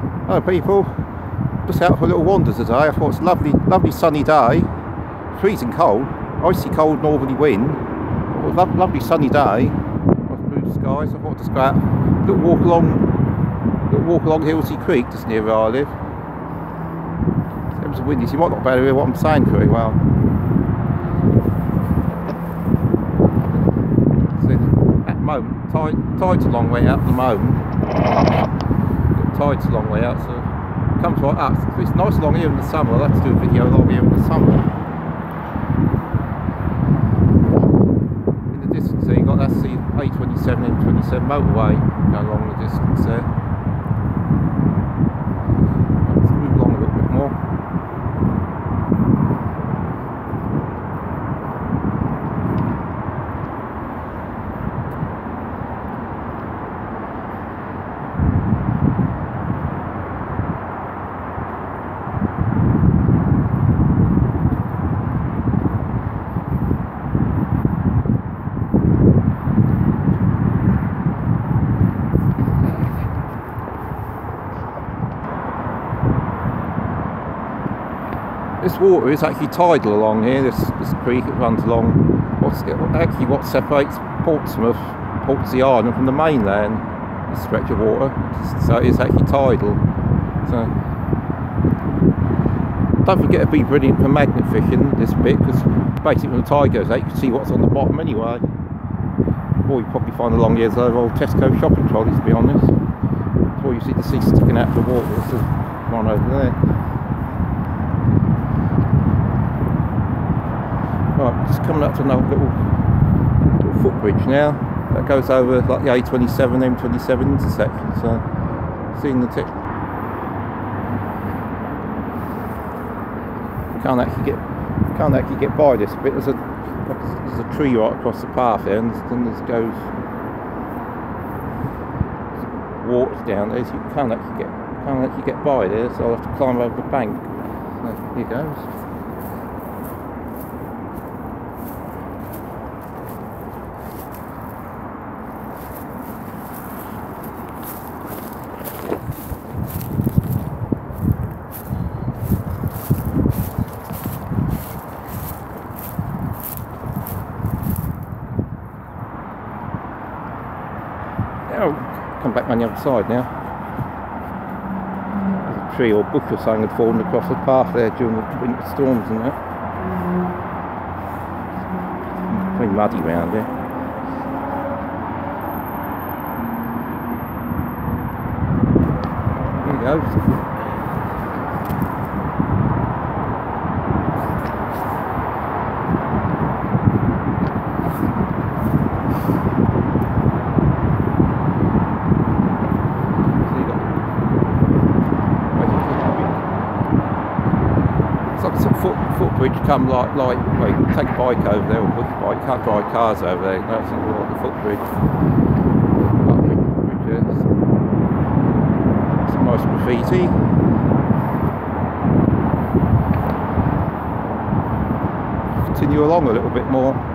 Hello people, just out for a little wander today. I thought it's lovely, lovely sunny day. Freezing cold, icy cold northerly wind. Lovely sunny day. Nice blue skies. I thought just go out, little walk along, little walk along Hilsea Creek, just near where I live. It was windy, so you might not be able to hear what I'm saying very well. So at the moment, tide, tide's a long way out at the moment. Tide's a long way out, so it comes right up. It's nice along here in the summer. I'll have to do a video along here in the summer. In the distance there, you've got that's the A27 M27 motorway going along the distance there. Let's move along a little bit more. This water is actually tidal along here. This this creek it runs along. What's it, actually what separates Portsmouth, Portsea Island from the mainland? This stretch of water. So it is actually tidal. So don't forget to be brilliant for magnet fishing this bit because basically when the tide goes out you can see what's on the bottom anyway. Or you probably find along here those old Tesco shopping trolleys to be honest. Or you see the sea sticking out of the water. There's one over there. Just coming up to another little, little footbridge now that goes over like the A27, M27 intersection. So, seeing the tip. Can't actually get can't actually get by this bit. There's a there's a tree right across the path here, and then there goes walks down there, so you can't actually get can't actually get by there. So I'll have to climb over the bank. So, here goes. Now, come back on the other side now. There's a tree or bush or something had fallen across the path there during the winter storms and that. Very muddy round there. Here you go. So you got it's like some footbridge come like like well, take a bike over there or push a bike, can't drive cars over there, that's sort of like footbridge. Like bridge, bridge. Some nice graffiti. Continue along a little bit more.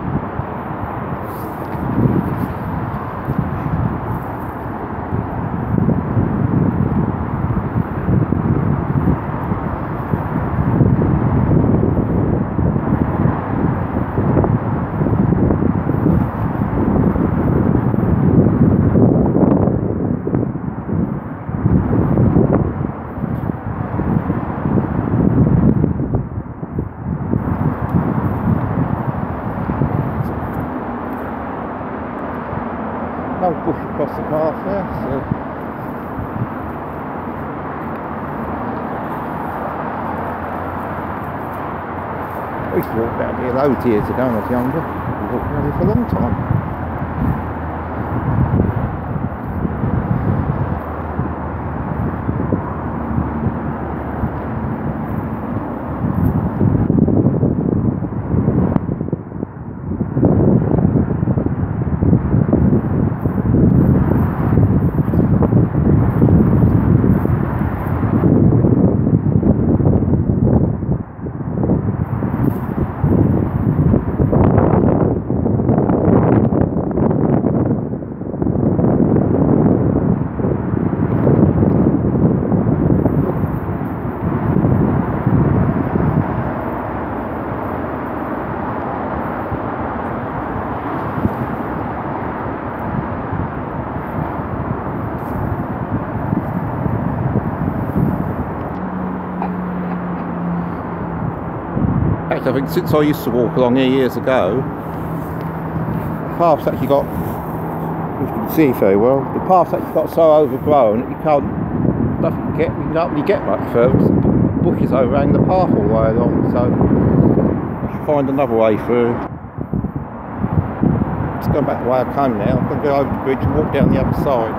No bush across the path there, so I used to walk down here loads of years ago when I was younger. I walked down here for a long time. I think since I used to walk along here years ago, the path's actually got, you can see very well, the path's actually got so overgrown that you can't, nothing get, you can't really get much further. Bushes overhang the path all the way along, so I should find another way through. Just going back the way I came now, I'm going to go over the bridge and walk down the other side.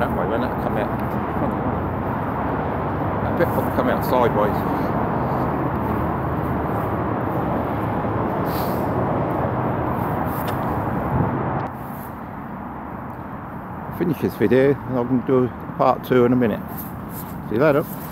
That way when that come out. That bit will come out sideways. Finish this video and to do part two in a minute. See you later.